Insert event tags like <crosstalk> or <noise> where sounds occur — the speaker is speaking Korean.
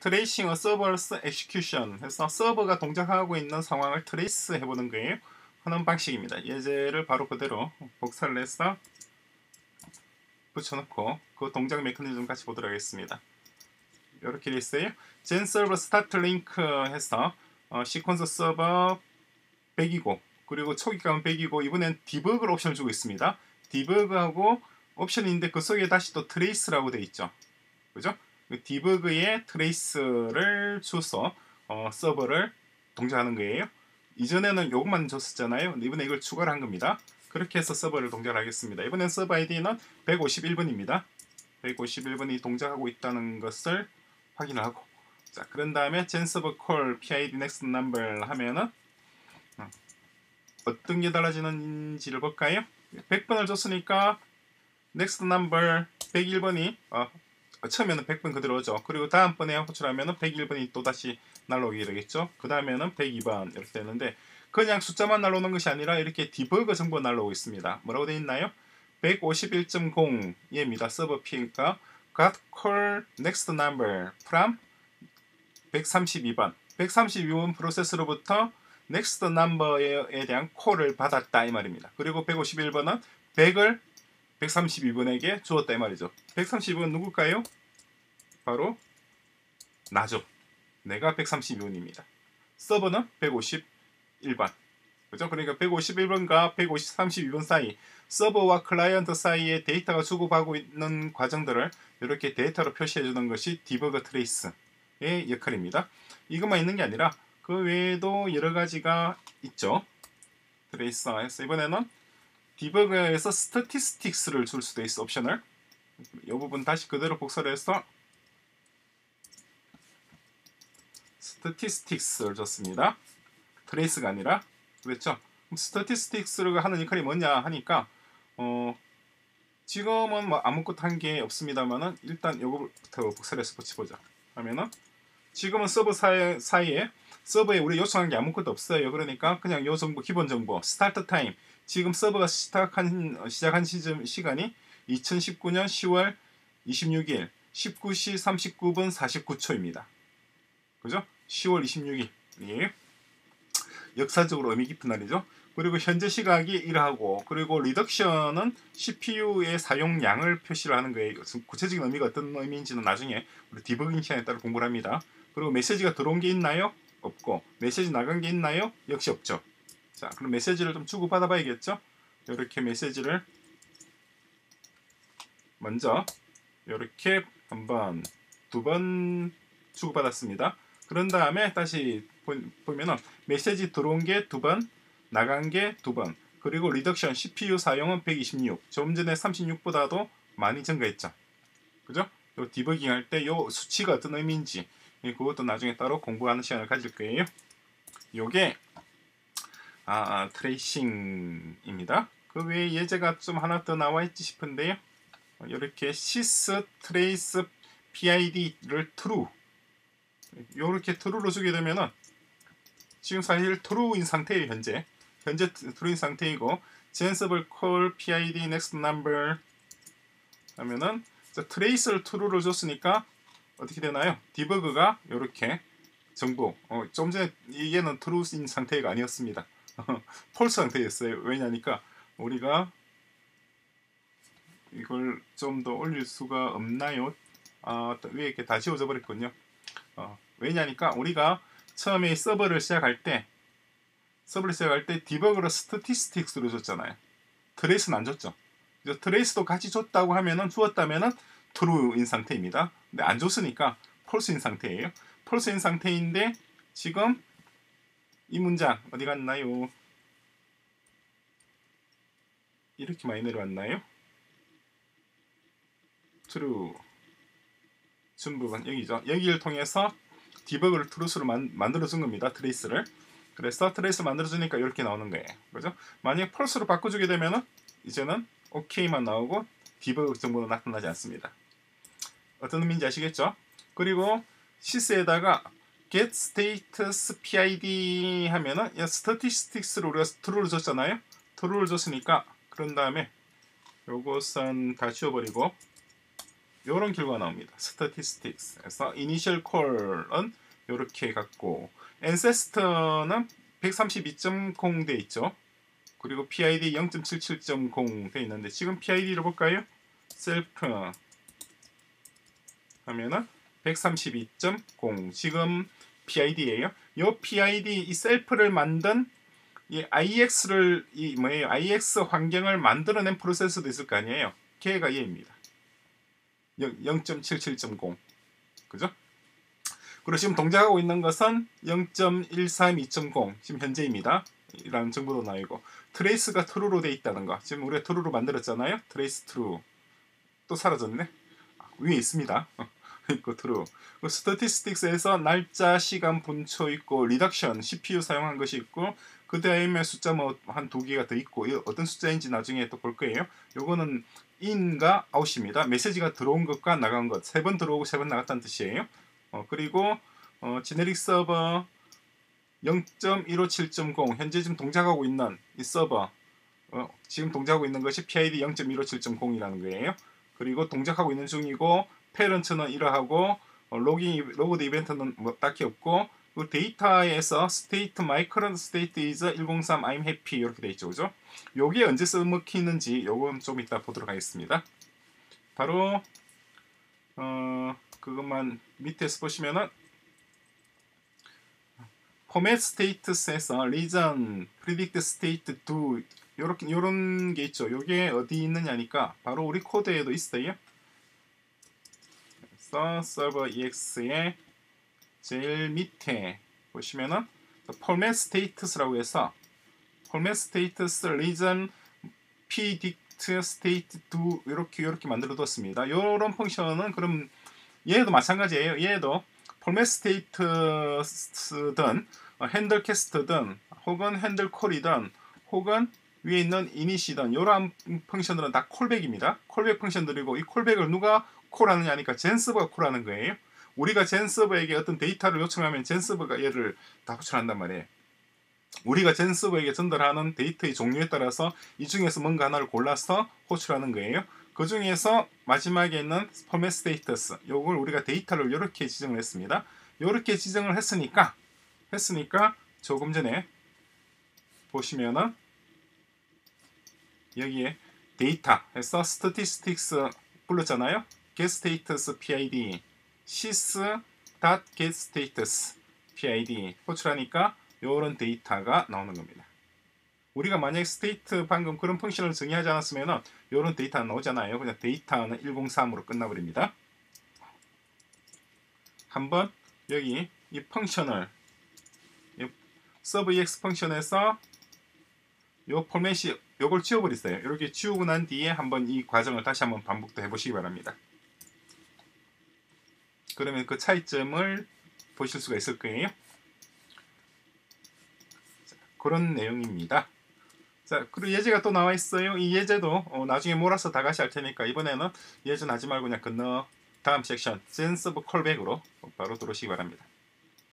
Tracing a Server's Execution 해서 서버가 동작하고 있는 상황을 trace 해보는 거예요. 하는 방식입니다. 예제를 바로 그대로 복사를 해서 붙여놓고 그 동작 메커니즘 같이 보도록 하겠습니다. 이렇게 돼 있어요. GenServer start link 해서 어, Sequence Server 100이고 그리고 초기 값은 100이고 이번엔 debug 옵션을 주고 있습니다. debug하고 옵션인데 그 속에 다시 또 trace라고 돼 있죠. 그죠? 그 debug에 trace를 줘서 어, 서버를 동작하는 거예요. 이전에는 요것만 줬었잖아요. 근데 이번에 이걸 추가를 한 겁니다. 그렇게 해서 서버를 동작하겠습니다. 이번엔 서버 아이디는 151번입니다. 151번이 동작하고 있다는 것을 확인을 하고 자 그런 다음에 GenServer call PID next number 하면은 어, 어떤 게 달라지는지를 볼까요? 100번을 줬으니까 next number 101번이 어, 처음에는 100번 그대로죠. 그리고 다음번에 호출하면은 101번이 또다시 날라오게 되겠죠. 그 다음에는 102번 이렇게 되는데 그냥 숫자만 날라오는 것이 아니라 이렇게 디버그 정보가 날라오고 있습니다. 뭐라고 되어 있나요? 151.0입니다. 서버 P가 got call next number from 132번 132번 프로세스로부터 next number에 대한 콜을 받았다 이 말입니다. 그리고 151번은 100을 132번에게 주었다 이 말이죠. 132번 누굴까요? 바로 나죠. 내가 132번입니다. 서버는 151번. 그죠? 그러니까 151번과 132번 사이 서버와 클라이언트 사이에 데이터가 주고받고 있는 과정들을 이렇게 데이터로 표시해 주는 것이 debug trace의 역할입니다. 이것만 있는 게 아니라 그 외에도 여러 가지가 있죠. trace에서 이번에는 debug에서 statistics를 줄 수도 있어 옵션을 이 부분 다시 그대로 복사를 해서 statistics를 줬습니다. trace가 아니라 그렇죠. statistics를 하는 역할이 뭐냐 하니까 어 지금은 뭐 아무것도 한 게 없습니다만은 일단 요거부터 복사를 해서 붙여보자 하면은 지금은 서버 사이, 사이에 서버에 우리 요청한 게 아무것도 없어요. 그러니까 그냥 요 정보 기본 정보 start time 지금 서버가 시작한 시작한 시점 시간이 2019년 10월 26일 19시 39분 49초입니다. 그죠? 10월 26일. 예. 역사적으로 의미 깊은 날이죠. 그리고 현재 시각이 이러하고 그리고 reduction은 CPU의 사용량을 표시를 하는 거예요. 구체적인 의미가 어떤 의미인지는 나중에 우리 디버깅 시간에 따라 공부를 합니다. 그리고 메시지가 들어온 게 있나요? 없고 메시지 나간 게 있나요? 역시 없죠. 자, 그럼 메시지를 좀 주고 받아봐야겠죠? 이렇게 메시지를 먼저 이렇게 한 번 두 번 주고받았습니다. 그런 다음에 다시 보면은 메시지 들어온 게 두 번, 나간 게 두 번, 그리고 reduction CPU 사용은 126. 좀 전에 36보다도 많이 증가했죠. 그죠? 요 디버깅 할 때 요 수치가 어떤 의미인지 그것도 나중에 따로 공부하는 시간을 가질 거예요. 요게 아, 아 tracing입니다. 그 외에 예제가 좀 하나 더 나와 있지 싶은데요. 이렇게 sys trace PID를 true 이렇게 true로 주게 되면은 지금 사실 true인 상태예요 현재 현재 true인 상태이고 GenServer call PID next number 하면은 trace를 true로 줬으니까 어떻게 되나요? debug가 이렇게 정보 어, 좀 전에 이게는 true인 상태가 아니었습니다. <laughs> false 상태였어요. 왜냐니까 우리가 이걸 좀 더 올릴 수가 없나요? 아, 위에 이렇게 다 지워져 버렸군요. 어, 왜냐니까 우리가 처음에 서버를 시작할 때 서버를 시작할 때 debug로 statistics로 줬잖아요. trace는 안 줬죠. trace도 같이 줬다고 하면은 주었다면은 true인 상태입니다. 근데 안 줬으니까 false인 상태예요. false인 상태인데 지금 이 문장 어디 갔나요? 이렇게 많이 내려왔나요? true 준 부분 여기죠. 여기를 통해서 debug를 true로 만, 만들어준 겁니다. trace를. 그래서 trace 만들어주니까 이렇게 나오는 거예요. 그죠? 만약 false로 바꿔주게 되면은 이제는 OK만 나오고 debug 정보는 나타나지 않습니다. 어떤 의미인지 아시겠죠? 그리고 sys에다가 get status PID 하면은 야, statistics로 우리가 true를 줬잖아요. true를 줬으니까 그런 다음에 요것은 다 지워버리고 이런 결과가 나옵니다. statistics에서 initial call은 이렇게 갖고 ancestor는 132.0 돼 있죠. 그리고 PID 0.77.0 돼 있는데 지금 PID를 볼까요? self 하면은 132.0 지금 PID예요. 요 PID 이 셀프를 만든 이 IX를 이 뭐예요? IX 환경을 만들어낸 프로세스도 있을 거 아니에요. 걔가 얘입니다. 0.77.0 그죠? 그리고 지금 동작하고 있는 것은 0.132.0 지금 현재입니다. 이라는 정보도 나오고 trace가 true로 돼 있다는 거 지금 우리가 true로 만들었잖아요. trace true 또 사라졌네. 아, 위에 있습니다. <laughs> 있고 true. 그 statistics에서 날짜, 시간, 분초 있고 reduction, CPU 사용한 것이 있고 그 다음에 숫자 뭐 한 두 개가 더 있고 어떤 숫자인지 나중에 또 볼 거예요. 요거는 in과 out입니다. 메시지가 들어온 것과 나간 것 세 번 들어오고 세 번 나갔다는 뜻이에요. 어, 그리고 어, generic 서버 0.157.0 현재 지금 동작하고 있는 이 서버 어, 지금 동작하고 있는 것이 PID 0.157.0이라는 거예요. 그리고 동작하고 있는 중이고 parent는 이러하고 어, logging logged 이벤트는 뭐 딱히 없고 그 데이터에서 state my current state is 103 I'm happy 이렇게 돼 있죠, 그죠? 요게 언제 써먹히는지 요건 좀 이따 보도록 하겠습니다. 바로 어 그것만 밑에서 보시면은 format status에서 region predict state do 요렇게 요런 게 있죠. 요게 어디 있느냐니까 바로 우리 코드에도 있어요. 그래서 server ex의 제일 밑에 보시면은 format status라고 해서 format status region predict state do 이렇게 이렇게 만들어 뒀습니다. 요런 펑션은 그럼 얘도 마찬가지예요. 얘도 format status든 핸들 캐스트든 혹은 핸들 콜이든 혹은 위에 있는 이니시든 이러한 펑션들은 다 콜백입니다. 콜백 펑션들이고 이 콜백을 누가 콜하느냐 하니까 젠서버가 콜하는 거예요. 우리가 젠서버에게 어떤 데이터를 요청하면 젠서버가 얘를 다 호출한단 말이에요. 우리가 젠서버에게 전달하는 데이터의 종류에 따라서 이 중에서 뭔가 하나를 골라서 호출하는 거예요. 그 중에서 마지막에 있는 format status 요걸 우리가 데이터를 이렇게 지정을 했습니다. 이렇게 지정을 했으니까 했으니까 조금 전에 보시면은 여기에 데이터 해서 statistics 불렀잖아요. get status PID sys.get status PID 호출하니까 이런 데이터가 나오는 겁니다. 우리가 만약 state 방금 그런 function을 정의하지 않았으면 이런 데이터는 나오잖아요. 그냥 데이터는 103으로 끝나버립니다. 한번 여기 이 펑션을 서브 ex 펑션에서 요 포맷이 요걸 지워버리세요. 이렇게 지우고 난 뒤에 한번 이 과정을 다시 한번 반복도 해보시기 바랍니다. 그러면 그 차이점을 보실 수가 있을 거예요. 자, 그런 내용입니다. 자, 그리고 예제가 또 나와 있어요. 이 예제도 어, 나중에 몰아서 다 같이 할 테니까 이번에는 예제 하지 말고 그냥 건너 다음 섹션 센서브 콜백으로 바로 들어오시기 바랍니다.